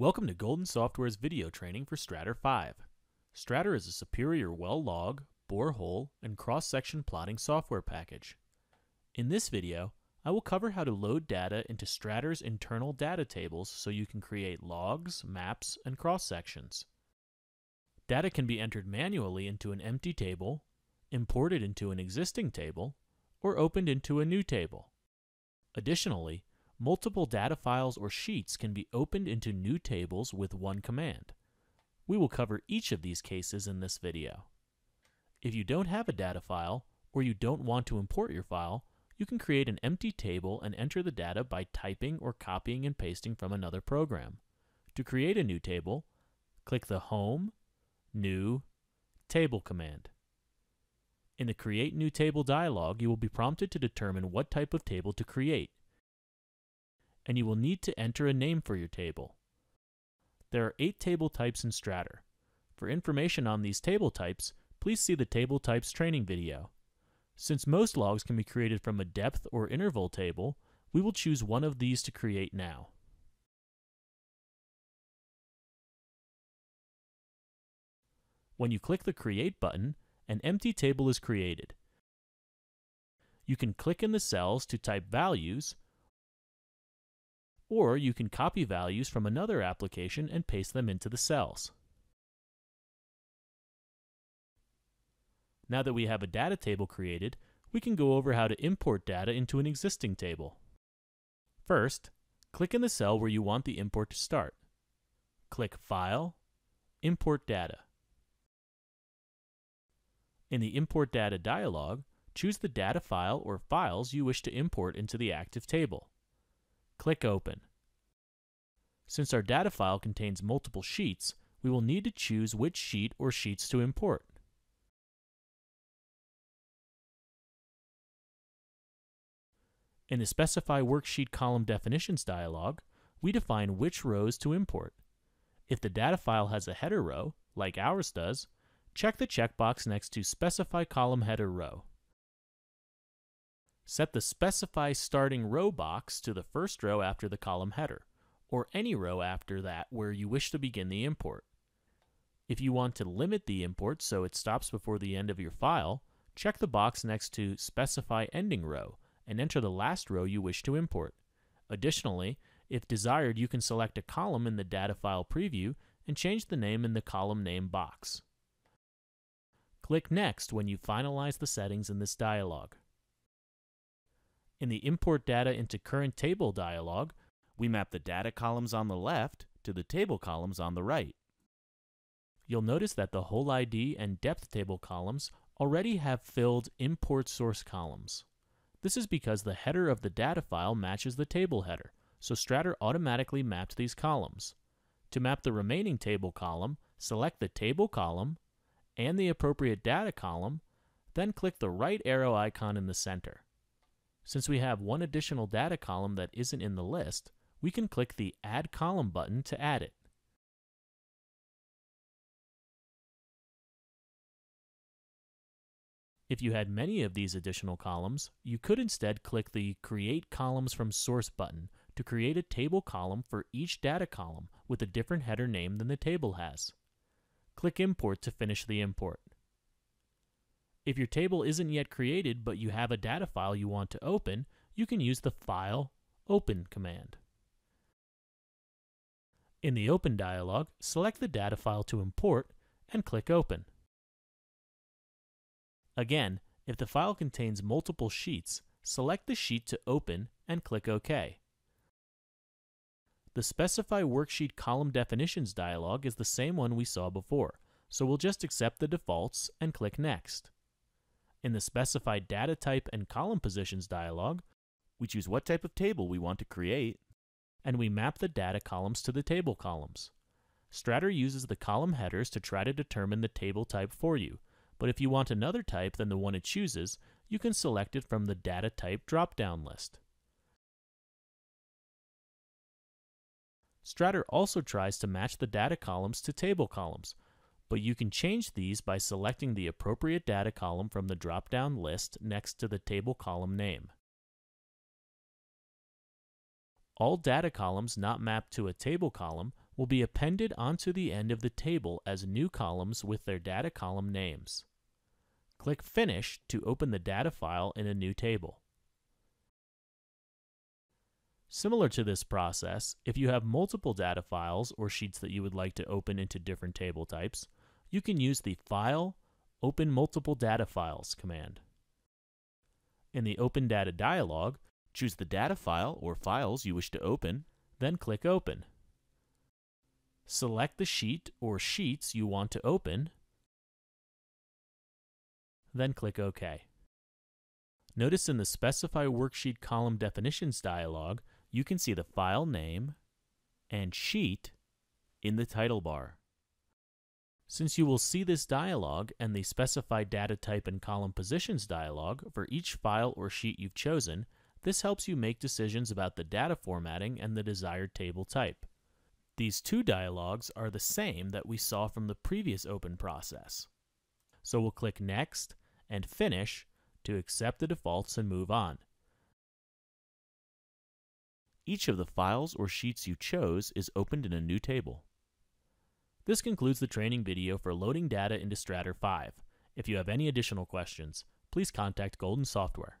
Welcome to Golden Software's video training for Strater 5. Strater is a superior well log, borehole, and cross-section plotting software package. In this video, I will cover how to load data into Strater's internal data tables so you can create logs, maps, and cross-sections. Data can be entered manually into an empty table, imported into an existing table, or opened into a new table. Additionally, multiple data files or sheets can be opened into new tables with one command. We will cover each of these cases in this video. If you don't have a data file, or you don't want to import your file, you can create an empty table and enter the data by typing or copying and pasting from another program. To create a new table, click the Home, New, Table command. In the Create New Table dialog, you will be prompted to determine what type of table to create, and you will need to enter a name for your table. There are eight table types in Strater. For information on these table types, please see the Table Types training video. Since most logs can be created from a depth or interval table, we will choose one of these to create now. When you click the Create button, an empty table is created. You can click in the cells to type values, or you can copy values from another application and paste them into the cells. Now that we have a data table created, we can go over how to import data into an existing table. First, click in the cell where you want the import to start. Click File, Import Data. In the Import Data dialog, choose the data file or files you wish to import into the active table. Click Open. Since our data file contains multiple sheets, we will need to choose which sheet or sheets to import. In the Specify Worksheet Column Definitions dialog, we define which rows to import. If the data file has a header row, like ours does, check the checkbox next to Specify Column Header Row. Set the Specify Starting Row box to the first row after the column header, or any row after that where you wish to begin the import. If you want to limit the import so it stops before the end of your file, check the box next to Specify Ending Row and enter the last row you wish to import. Additionally, if desired, you can select a column in the data file preview and change the name in the column name box. Click Next when you finalize the settings in this dialog. In the Import Data into Current Table dialog, we map the data columns on the left to the table columns on the right. You'll notice that the hole ID and depth table columns already have filled import source columns. This is because the header of the data file matches the table header, so Strater automatically mapped these columns. To map the remaining table column, select the table column and the appropriate data column, then click the right arrow icon in the center. Since we have one additional data column that isn't in the list, we can click the Add Column button to add it. If you had many of these additional columns, you could instead click the Create Columns from Source button to create a table column for each data column with a different header name than the table has. Click Import to finish the import. If your table isn't yet created but you have a data file you want to open, you can use the File, Open command. In the Open dialog, select the data file to import and click Open. Again, if the file contains multiple sheets, select the sheet to open and click OK. The Specify Worksheet Column Definitions dialog is the same one we saw before, so we'll just accept the defaults and click Next. In the Specify Data Type and Column Positions dialog, we choose what type of table we want to create, and we map the data columns to the table columns. Strater uses the column headers to try to determine the table type for you, but if you want another type than the one it chooses, you can select it from the Data Type drop-down list. Strater also tries to match the data columns to table columns, but you can change these by selecting the appropriate data column from the drop-down list next to the table column name. All data columns not mapped to a table column will be appended onto the end of the table as new columns with their data column names. Click Finish to open the data file in a new table. Similar to this process, if you have multiple data files or sheets that you would like to open into different table types, you can use the File, Open Multiple Data Files command. In the Open Data dialog, choose the data file or files you wish to open, then click Open. Select the sheet or sheets you want to open, then click OK. Notice in the Specify Worksheet Column Definitions dialog, you can see the file name and sheet in the title bar. Since you will see this dialog and the Specify Data Type and Column Positions dialog for each file or sheet you've chosen, this helps you make decisions about the data formatting and the desired table type. These two dialogs are the same that we saw from the previous open process. So we'll click Next and Finish to accept the defaults and move on. Each of the files or sheets you chose is opened in a new table. This concludes the training video for loading data into Strater 5. If you have any additional questions, please contact Golden Software.